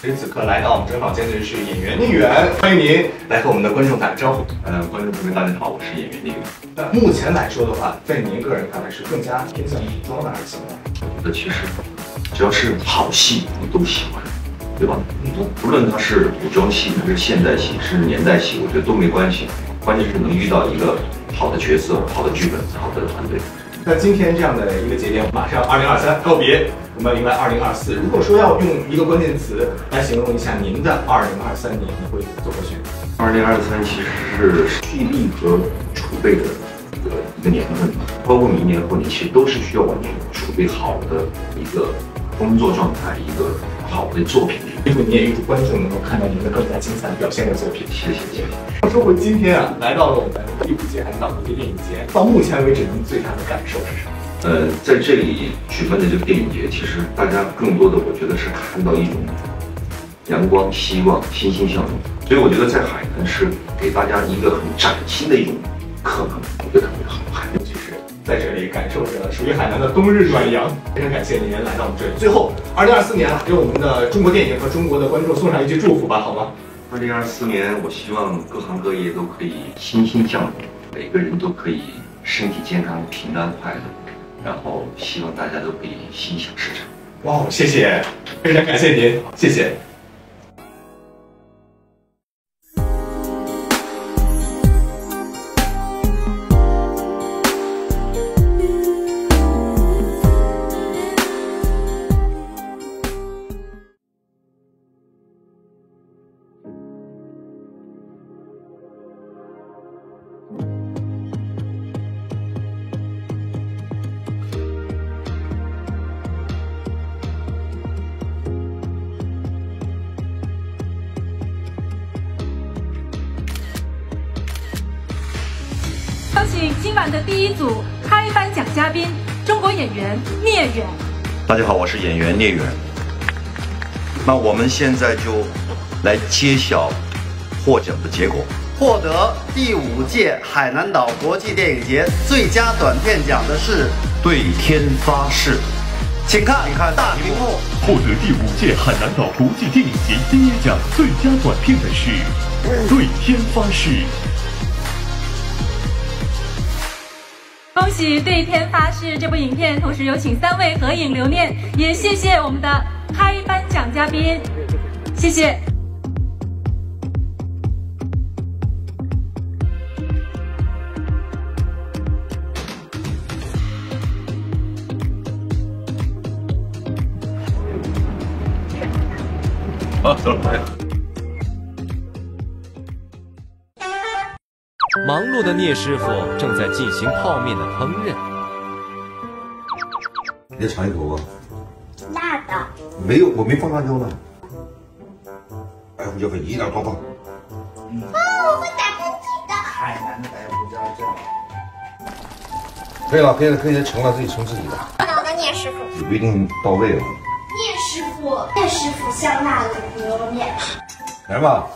所以此刻来到我们专访间的是演员宁远，欢迎您来和我们的观众打个招呼。呃，观众朋友们，大家好，我是演员宁远。那目前来说的话，在您个人看来是更加偏向古装的还是现代？我觉得其实只要是好戏，我都喜欢，对吧？不论它是古装戏还是现代戏，甚至年代戏，我觉得都没关系。关键是能遇到一个好的角色、好的剧本、好的团队。那今天这样的一个节点，马上二零二三告别，我们迎来二零二四。如果说要用一个关键词来形容一下您的二零二三年，你会做何选择？二零二三其实是蓄力和储备的一个一个年份，包括明年后年，其实都是需要我们储备好的一个工作状态，一个好的作品。因为你也预祝观众能够看到您的更加精彩表现的作品。谢谢谢谢。说回今天啊，来到了我们第五届海南岛国际电影节，到目前为止，您最大的感受是什么？呃，在这里举办的这个电影节，其实大家更多的，我觉得是看到一种阳光、希望、欣欣向荣。所以我觉得在海南是给大家一个很崭新的一种可能，我觉得特别好。海南其是在这里感受着属于海南的冬日暖阳，非常感谢您来到我们这里。最后，二零二四年了，给我们的中国电影和中国的观众送上一句祝福吧，好吗？二零二四年，我希望各行各业都可以欣欣向荣，每个人都可以身体健康、平安快乐，然后希望大家都可以心想事成。哇，谢谢，非常感谢您，谢谢。邀请今晚的第一组开颁奖嘉宾，中国演员聂远。大家好，我是演员聂远。那我们现在就来揭晓获奖的结果。获得第五届海南岛国际电影节最佳短片奖的是《对天发誓》，请看大屏幕。获得第五届海南岛国际电影节第一奖最佳短片的是《对天发誓》。恭喜《对天发誓》这部影片，同时有请三位合影留念，也谢谢我们的开颁奖嘉宾，谢谢。啊，走了。忙碌的聂师傅正在进行泡面的烹饪。你再尝一口吧。辣的。没有，我没放辣椒呢。白胡椒粉一定要多放。嗯。哦，我会打喷嚏的。海南的白胡椒酱。可以了，可以了，可以盛了，自己盛自己的。好的，聂师傅。也不一定到位了。聂师傅，聂师傅香辣的牛肉面。来吧。